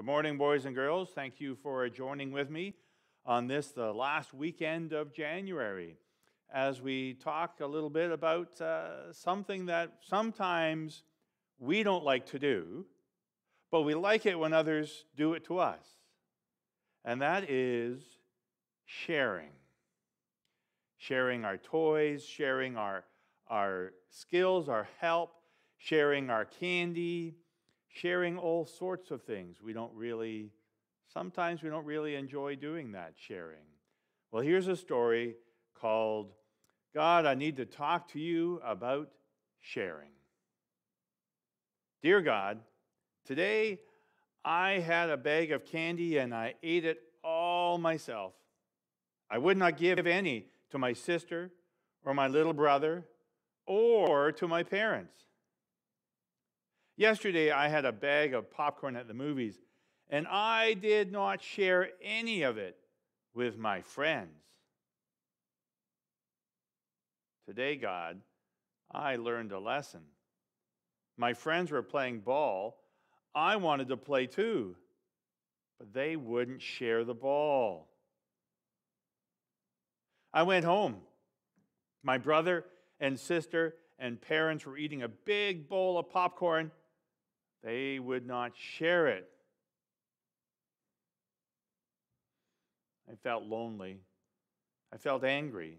Good morning, boys and girls. Thank you for joining with me on this, the last weekend of January, as we talk a little bit about uh, something that sometimes we don't like to do, but we like it when others do it to us. And that is sharing. Sharing our toys, sharing our, our skills, our help, sharing our candy sharing all sorts of things. We don't really, sometimes we don't really enjoy doing that sharing. Well, here's a story called God, I Need to Talk to You About Sharing. Dear God, today I had a bag of candy and I ate it all myself. I would not give any to my sister or my little brother or to my parents. Yesterday, I had a bag of popcorn at the movies, and I did not share any of it with my friends. Today, God, I learned a lesson. My friends were playing ball. I wanted to play too, but they wouldn't share the ball. I went home. My brother and sister and parents were eating a big bowl of popcorn they would not share it. I felt lonely. I felt angry.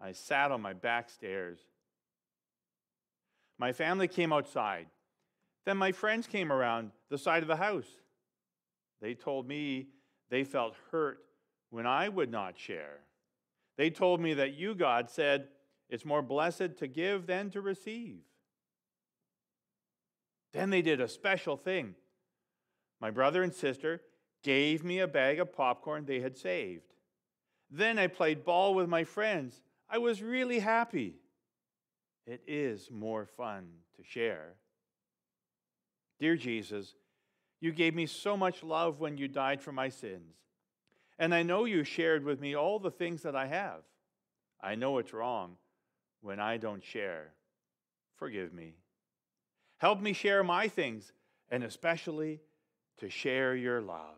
I sat on my back stairs. My family came outside. Then my friends came around the side of the house. They told me they felt hurt when I would not share. They told me that you, God, said, It's more blessed to give than to receive. Then they did a special thing. My brother and sister gave me a bag of popcorn they had saved. Then I played ball with my friends. I was really happy. It is more fun to share. Dear Jesus, you gave me so much love when you died for my sins. And I know you shared with me all the things that I have. I know it's wrong when I don't share. Forgive me. Help me share my things, and especially to share your love.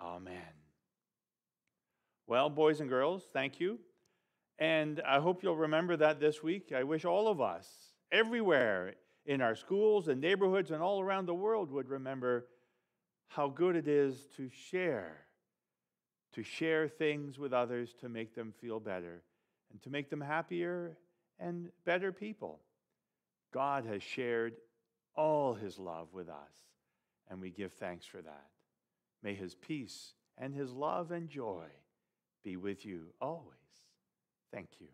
Amen. Well, boys and girls, thank you. And I hope you'll remember that this week. I wish all of us, everywhere in our schools and neighborhoods and all around the world, would remember how good it is to share, to share things with others to make them feel better and to make them happier and better people. God has shared all his love with us, and we give thanks for that. May his peace and his love and joy be with you always. Thank you.